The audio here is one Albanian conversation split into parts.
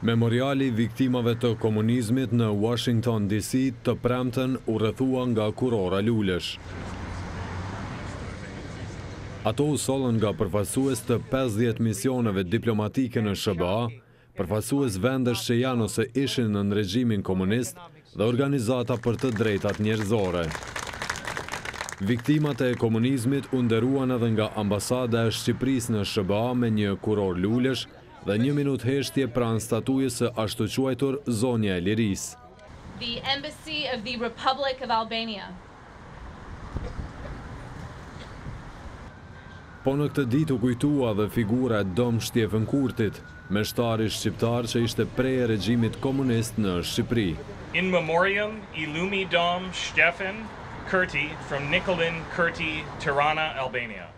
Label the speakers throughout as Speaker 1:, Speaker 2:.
Speaker 1: Memoriali i viktimave të komunizmit në Uashington DC të premten u rrethua nga kurora lulesh. Ato u sollën nga përfaqësues të pesëdhjetë misioneve diplomatike në SHBA, përfaqësues vendesh që janë ose ishin nën regjimin komunist, dhe organizata për të drejtat njerëzore. Viktimat e komunizmit u nderuan edhe nga Ambasada e Shqipërisë në SHBA me një kurorë lulesh dhe një minutë heshtje pranë statujës së ashtuquajtur Zonja e Lirisë.
Speaker 2: The Embassy of the Republic of Albania.
Speaker 1: Po në këtë ditë u kujtua dhe figura e Dom Shtjefën Kurtit, meshtari shqiptar që ishte pre e regjimit komunist në Shqipëri.
Speaker 3: In Memoriam i Lumi Dom Shtjefën Kurti from Nikolin Kurti Tirana Albania.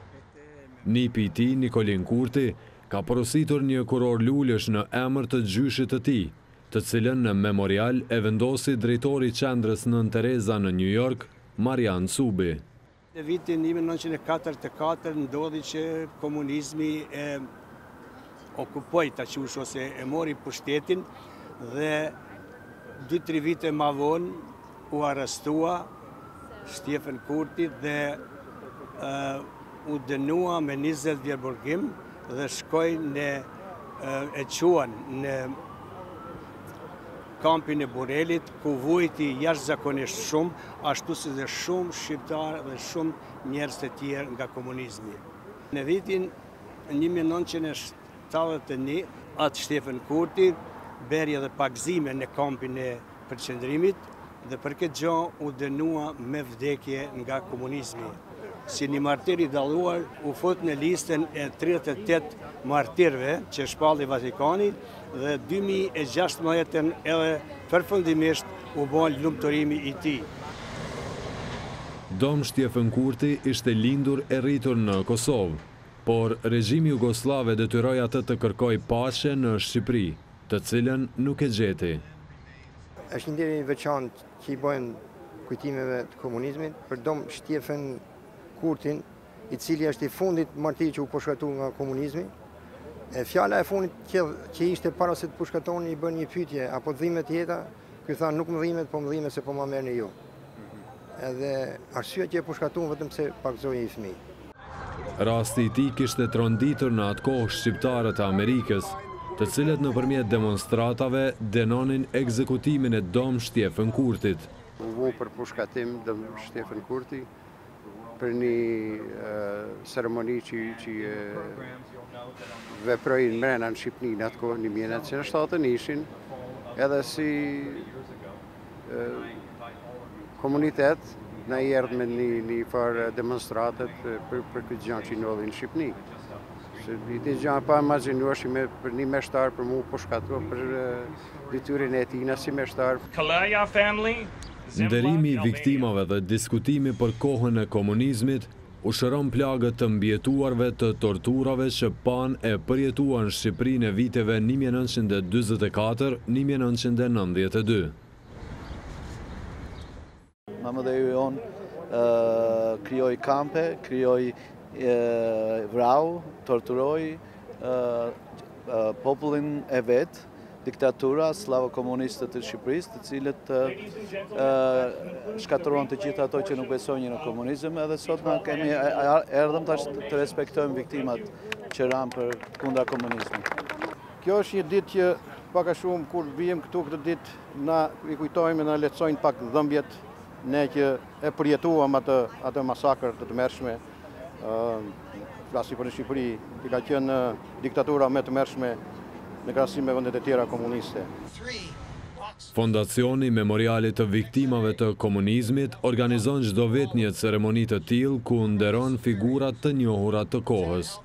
Speaker 1: Nipi i tij, Nikolin Kurti, ka porositur një kurorë lulesh në emër të gjyshit të tij, të cilën në Memorial e vendosi drejtori i Qendrës Nënë Tereza në Nju Jork, Marian Cubi.
Speaker 4: E vitin një mijë e nëntëqind e katërdhjetë e katër ndodhi që komunizmi e okupoi ta quash ose e mori pushtetin dhe dy tri vite ma vonë u arrestua Shtjefën Kurti dhe u dënua me 20 vjet burgim. dhe shkoi në e çuan në kampin e Burrelit, ku vuajti jashtëzakonisht shumë, ashtu si dhe shumë shqiptarë dhe shumë njerëz të tjerë nga komunizmi. Në vitin 1971, atë Shtjefën Kurti, bëri edhe pagëzime në kampin e përqendrimit dhe për këtë gjë u dënua me vdekje nga komunizmi. Si një martir i dalluar, u fut në listën e 38 martirëve që shpalli Vatikani dhe në 2016-ën edhe përfundimisht u bë lumturimi i tij.
Speaker 1: Dom Shtjefën Kurti ishte lindur e rritur në Kosovë, por regjimi jugosllav e detyroi atë të kërkojë paqe në Shqipëri. Të cilën nuk e gjeti.
Speaker 5: Është një nder i veçantë që i bëhet kujtimeve të komunizmit, për dom Shtjefën Kurtin, i cili është i fundit martir që u pushkatu nga komunizmi. E fjala e fundit që, që ishte para se të pushkatonin i bënë një pyetje, a po të dhimet jeta? Ky tha nuk më dhimet, po më dhimet se po ma merrni ju. Edhe arsyeja që e pushkatuan vetëm se pagëzoi një fëmijë.
Speaker 1: Rasti i tij kishte tronditur në atë kohë shqiptarët e Amerikës, të cilët nëpërmjet demonstratave dënonin ekzekutimin e Dom Shtjefën Kurtit.
Speaker 6: U vu për pushkatim Dom Shtjefën Kurti. për një ceremoni që që veprojnë mrenda në Shqipni në atë kohë 1907 në ishin edhe si komunitet në i erdhë me një, një farë demonstrate për, për këtë gjanë që në në Shqipni. Se një gja e paimagjinuar që me, për një meshtar për mu po shkatu për detyrën e tij si meshtar.
Speaker 3: Kalaja Family, Zem
Speaker 1: Nderimi i viktimave dhe diskutimi për kohën e komunizmit u shëron plagët të mbijetuarve të torturave që panë e përjetuan Shqipërinë e viteve një
Speaker 7: mijë e nëntëqind e
Speaker 1: dyzet e katër, një mijë e nëntëqind e nëntëdhjetë e dy.
Speaker 7: Mëmëdheu jonë krijoi kampe, krijoi vrau, torturoi popullin e vet, diktatura sllavo-komunistët të Shqipërisë, të cilët shkatërruan të gjitha ato që nuk besojnë në komunizëm, edhe sot na kemi, erdhëm të respektojmë viktimat që ranë për kundra komunizmit.
Speaker 6: Kjo është një ditë që pak a shumë kur vijem këtu këtë ditë Na i kujtojmë e na lehtësojnë pak dhëmbjet ne që e përjetuam atë atë masakër të tmerrshme. ë Flasim për në Shqipëri, që ka qenë diktatura më e tmerrshme në krahasim me vendet e tjera komuniste.
Speaker 1: Fondacioni Memorial i Viktimave të Komunizmit organizon çdo vit një ceremoni të tillë ku nderon figura të njohura të kohës.